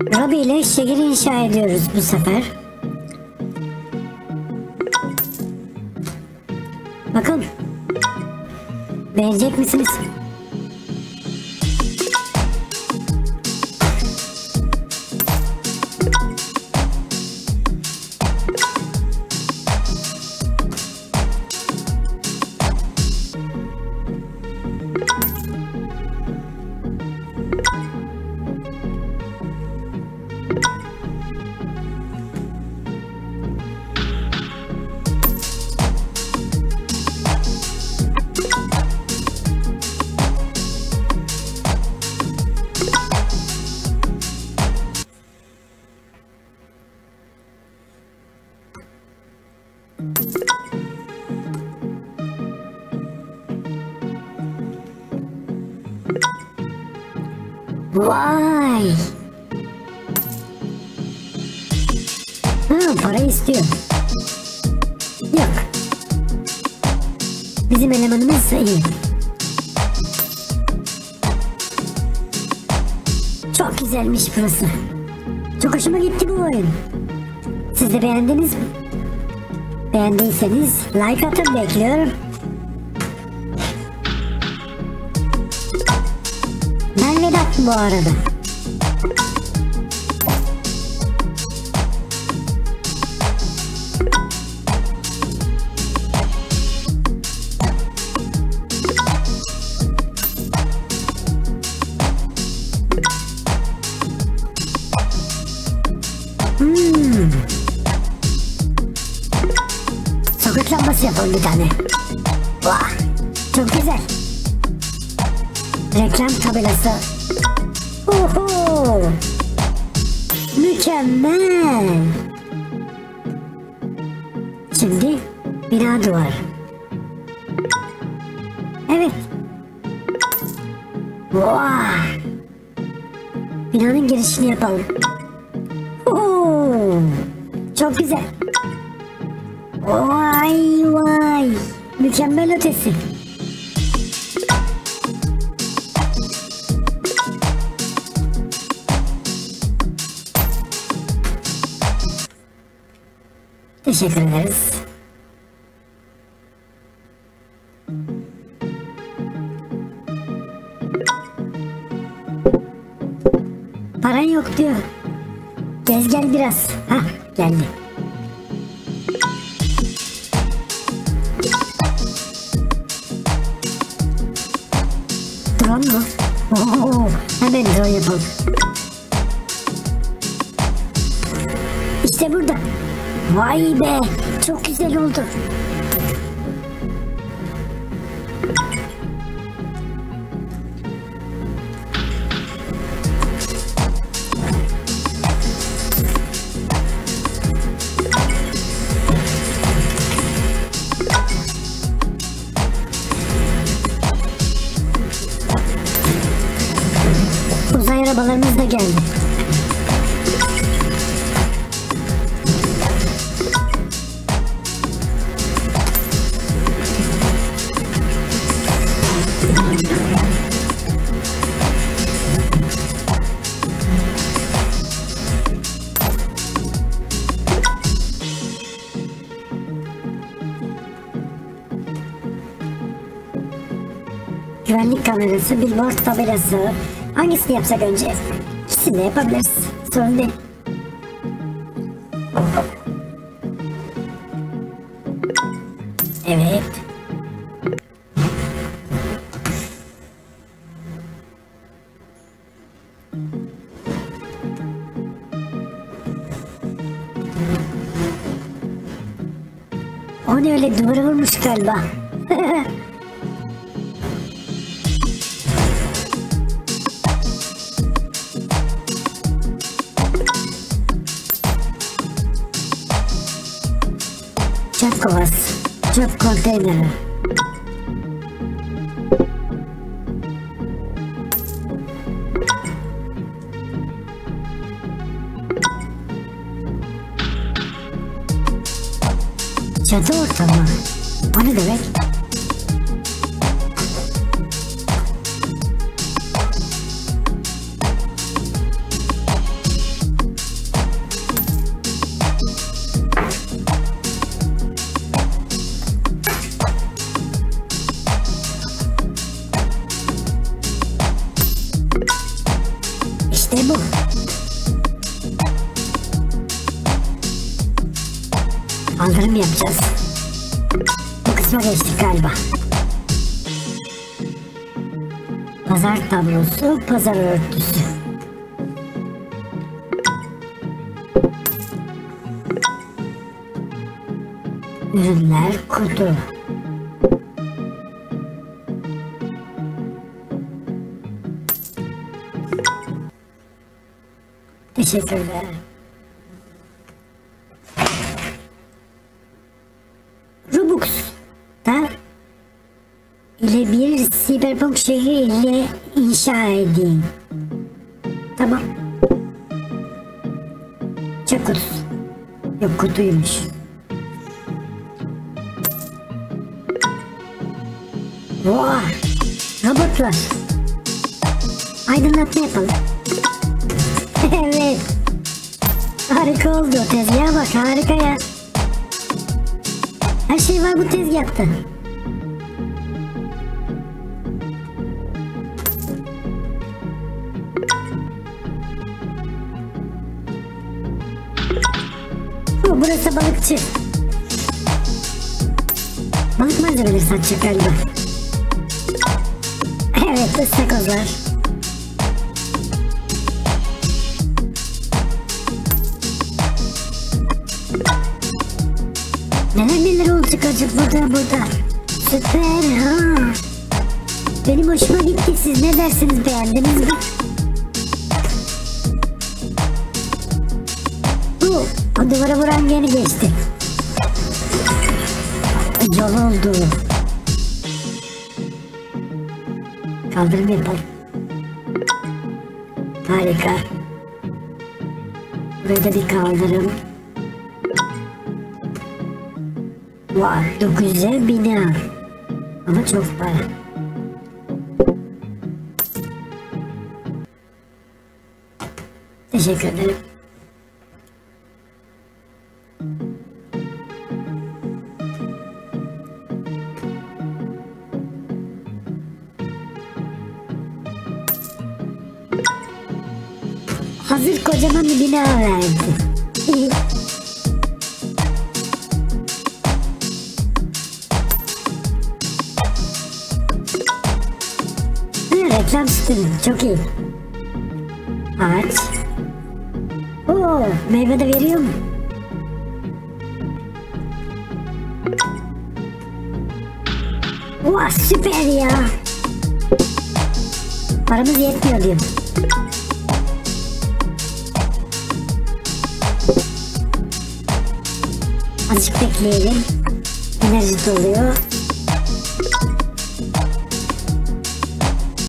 Robbie ile şehir inşa ediyoruz bu sefer. Bakın. Beğenecek misiniz? Vay. Ha para istiyor. Yok. Bizim elemanımız iyi. Çok güzelmiş burası. Çok hoşuma gitti bu oyun. Siz de beğendiniz mi? Beğendiyseniz like atın bekliyorum. Vedat bu arada. Hmm. Sokak lambası yapalım bir tane. Vah, çok güzel. Reklam tabelası. Oho! Mükemmel. Şimdi bina duvar. Evet. Vay! Binanın girişini yapalım. Oo! Çok güzel. Vay vay. Mükemmel ötesi. Teşekkür. Paran yok diyor. Gez gel biraz. Hah geldi. Drone mu? Oo, hemen drone yapalım. Vay be çok güzel oldu. Uzay arabalarımız da geldi. Güvenlik kamerası, billboard tabelası. Hangisini yapsak önce? İkisini de yapabiliriz. Sorun değil. Evet. O ne öyle duvara vurmuş galiba. Çöp kovası. Çöp konteyneri. Çatı ortamı. O ne demek? bu. Kaldırım yapacağız. Bu kısma geçtik galiba. Pazar tablosu, pazar örtüsü. Ürünler, kutu. Teşekkürler. Robux da ile siberpunk şehri inşa edin. Tamam. Çok kutusu. Yok kutuymuş. Vay! Robotlar. Aydınlatma yapalım. evet. Harika oldu. Tezgaha bak harika ya. Her şey var bu tezgahta. Burası balıkçı. Balık malzemeleri satacak galiba. Evet ıstakozlar. Neler neler olacak acaba burada burada. Süper ha. Benim hoşuma gitti. Siz ne dersiniz beğendiniz mi? O duvara vuran yeni geçti. Yol oldu. Kaldırım yapalım. Harika. Burada bir kaldırım. Var 900'e bina. Ama çok para. Teşekkür ederim. Hazır kocaman bir bina verdi. Reklam sütunu çok iyi. Ağaç. Oo, meyve de veriyor mu? Vah süper ya. Paramız yetmiyor diyorum. Azıcık bekleyelim. Enerji doluyor.